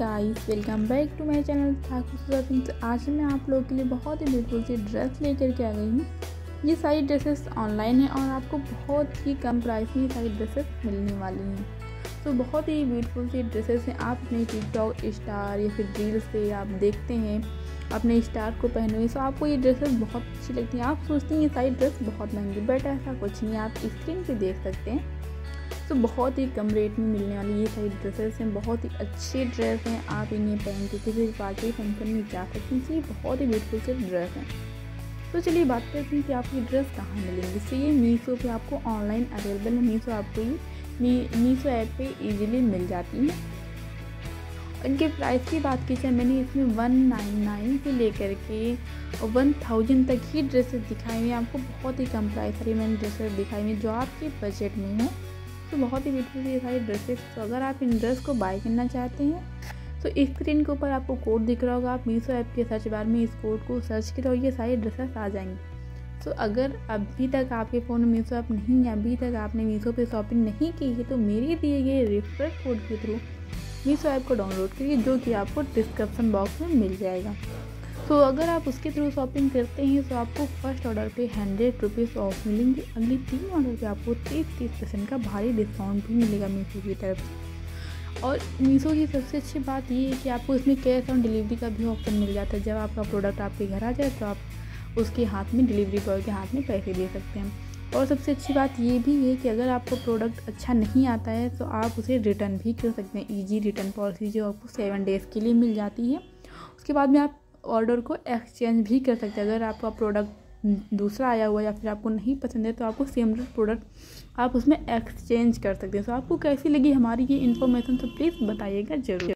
Guys welcome back to my channel तो आज मैं आप लोगों के लिए बहुत ही ब्यूटीफुल सी ड्रेस लेकर के आ गई हूँ। ये सारी ड्रेसेस ऑनलाइन है और आपको बहुत ही कम प्राइस में ये सारी ड्रेसेस मिलने वाली हैं। तो बहुत ही ब्यूटीफुल सी ड्रेसेस हैं। आप अपने टिकटॉक स्टार या फिर रील्स पे आप देखते हैं, अपने स्टार को पहने हुए सो आपको ये ड्रेसेस बहुत अच्छी लगती हैं। आप सोचते हैं ये सारी ड्रेस बहुत महँगी बट ऐसा कुछ नहीं, आप स्क्रीन पर देख सकते हैं। तो बहुत ही कम रेट में मिलने वाली ये सारी ड्रेसेस हैं। बहुत ही अच्छे ड्रेस हैं। आप इन्हें पहन के किसी भी पार्टी फ़ंक्शन में जा सकते हैं। ये बहुत ही ब्यूटीफुल से ड्रेस हैं। तो चलिए बात करते हैं कि आपको ये ड्रेस कहाँ मिलेंगे। तो ये मीशो पे आपको ऑनलाइन अवेलेबल है। मीशो आपको ये मीशो ऐप पे इजीली मिल जाती है। इनके प्राइस की बात की जाए, मैंने इसमें वन नाइन नाइन से लेकर के वन थाउज़ेंड तक ही ड्रेसेस दिखाई हुई आपको बहुत ही कम प्राइस वाली मैंने ड्रेसेस दिखाई हुई जो आपके बजट में है। तो बहुत ही ब्यूटीफुल ये सारी ड्रेसेस तो अगर आप इन ड्रेस को बाय करना चाहते हैं तो स्क्रीन के ऊपर आपको कोड दिख रहा होगा। आप मीशो ऐप के सर्च बार में इस कोड को सर्च करो ये सारी ड्रेसेस आ जाएँगी। तो अगर अभी तक आपके फ़ोन में मीशो ऐप नहीं है, अभी तक आपने मीशो पे शॉपिंग नहीं की है तो मेरे दिए गए रेफर कोड के थ्रू मीशो ऐप को डाउनलोड करिए, जो कि आपको डिस्क्रिप्सन बॉक्स में मिल जाएगा। तो अगर आप उसके थ्रू शॉपिंग करते हैं तो आपको फ़र्स्ट ऑर्डर पे हंड्रेड रुपीज़ ऑफ़ मिलेंगे। अगले तीन ऑर्डर पे आपको तीस तीस परसेंट का भारी डिस्काउंट भी मिलेगा मीशो की तरफ़ से। और मीशो की सबसे अच्छी बात ये है कि आपको इसमें कैश ऑन डिलीवरी का भी ऑप्शन मिल जाता है। जब आपका प्रोडक्ट आपके घर आ जाए तो आप उसके हाथ में डिलीवरी बॉय के हाथ में पैसे दे सकते हैं। और सबसे अच्छी बात ये भी है कि अगर आपको प्रोडक्ट अच्छा नहीं आता है तो आप उसे रिटर्न भी कर सकते हैं। ईजी रिटर्न पॉलिसी जो आपको सेवन डेज़ के लिए मिल जाती है। उसके बाद में आप ऑर्डर को एक्सचेंज भी कर सकते हैं। अगर आपका प्रोडक्ट दूसरा आया हुआ या फिर आपको नहीं पसंद है तो आपको सेम प्रोडक्ट आप उसमें एक्सचेंज कर सकते हैं। तो आपको कैसी लगी हमारी ये इन्फॉर्मेशन तो प्लीज़ बताइएगा ज़रूर।